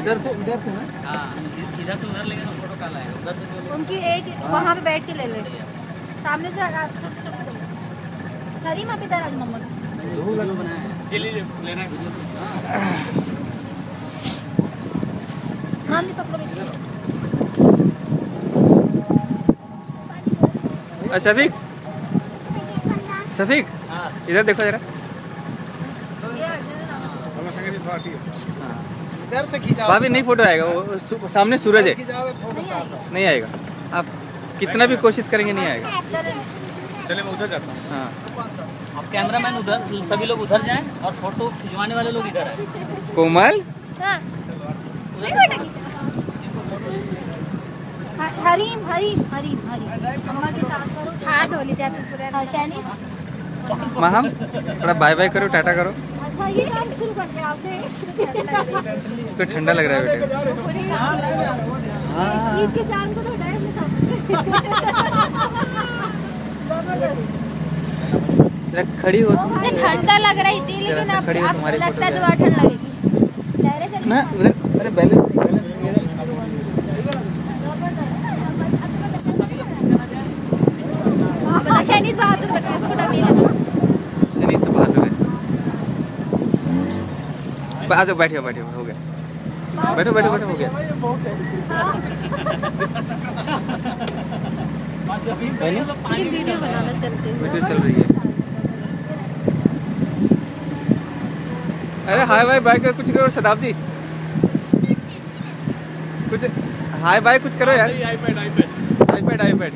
इधर से इधर से ना? हाँ इधर से उधर लेंगे तो फ़ोटो काला है उधर से उनकी एक वहाँ पे बैठ के ले ले। सामने से शरीम इधर आज मोहम्मद है लेना है माम भी पकड़ो शफीक? शफीक? हाँ। इधर देखो जरा। इधर से खिंचाओ। भाभी नहीं फ़ोटो आएगा वो सु, सामने सूरज है। नहीं आएगा। आप कितना भी कोशिश करेंगे नहीं आएगा। चले मैं उधर जाता हूँ। हाँ। अब कैमरामैन उधर सभी लोग उधर जाएँ और फ़ोटो खिंचवाने वाले लोग इधर आए। कोमल? हाँ। ह- हरीम हरीम हरीम हरीम। अम्मा के साथ करो। हाथ धो ली जाते पूरा हाँ महम थोड़ा बाय बाय करो टाटा करो। ये काम शुरू कर दिया आपने तो ठंडा लग रहा है बेटे। तो ज़बरदस्त जरा खड़ी हो ठंडा लग रही थी लेकिन अब हो, लगता है दोबारा ठंड लगेगी। लहरें उधर अरे बैलेंस बैलेंस हाँ, बता शैनिस बहादुर बता इसको डर नहीं लगा शनीश तो बहादुर है आ जाओ बैठिए बैठिए हो गया। बैठो बैठो बैठो हो गया। वीडियो बनाना चलते वीडियो चल रही है। अरे हाय बाय बाय कर कुछ करो शताब्दी। कुछ हाय बाय कुछ करो यार। IPad iPad iPad iPad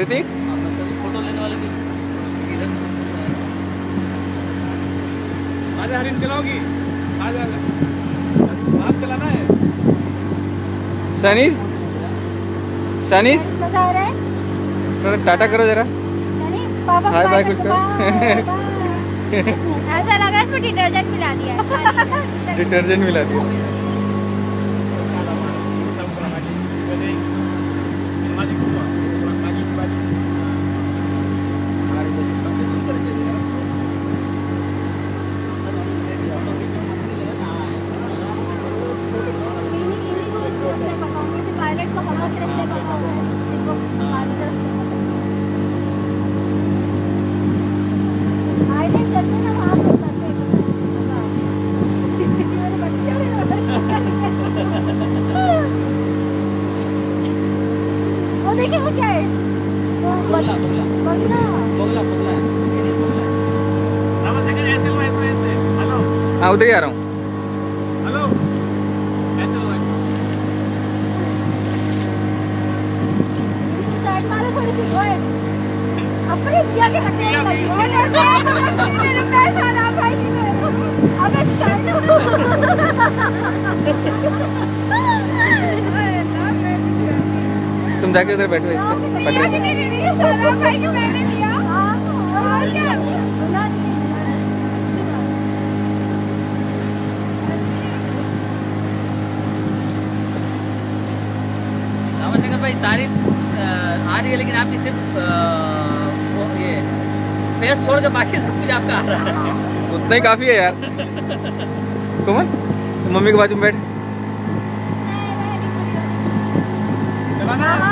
Hrithik photo लेने वाले आजा हरीम चलाओगी। आजा आजा आप चलाना है? मज़ा आ रहा है। टाटा करो जरा। शैनिस पापा को हाय बाय कुछ कर। ऐसा लग रहा है इसमें डिटर्जेंट मिला दिया। डिटर्जेंट मिला दिया। वो देखिए वो क्या है बगला बगला बगला बगला है है हाँ उधर ही आ रहा हूँ हेलो ऐसे लो ऐसे साइड मारो थोड़ी सी ओए अपने दिया के हटने लगी तुम जाके उधर बैठो इस पे दिया कि पटरी नहीं नहीं सारा भाई के मैंने लिया। और क्या? ना रामाशंकर भाई सारी आ रही है लेकिन आपकी सिर्फ़ वो ये फेस छोड़ के बाकी सब कुछ आपका आ रहा है। उतना ही काफ़ी है यार। कोमल मम्मी के बाजू में बैठ। चलाना। है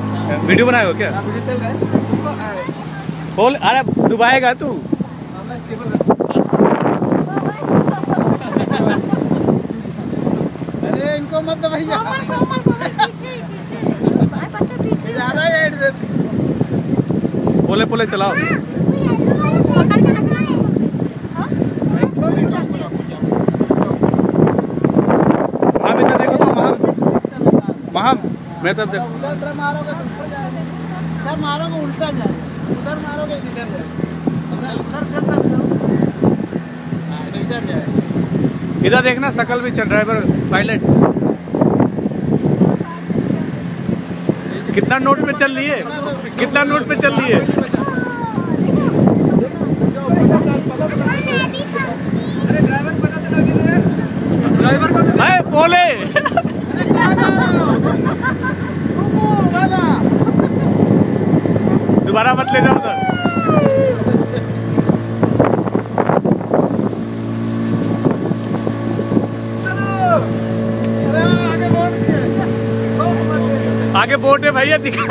वीडियो बनाए हो क्या? वीडियो चल रहा है। बोल अरे डुबाएगा तू। अरे इनको मत दो भैया। कोमल कोमल कोमल पीछे पीछे भाई बच्चा पीछे ज़्यादा ऐड देते बोले बोले चलाओ। पकड़ के रखना है हाँ? हाँ तो देखो तो वहाँ वहाँ मैं तब देखो उधर मारोगे तो उधर जाएगा उधर मारोगे उल्टा जाए उधर मारोगे इधर जाए हाँ, इधर इधर देखना सकल भी चल ड्राइवर पायलट। कितना नोट पे चल रही है? कितना नोट पे चल रही है ड्राइवर को तो है बोले दोबारा मत ले जाओ उधर आगे बोर्ड है भैया दिखा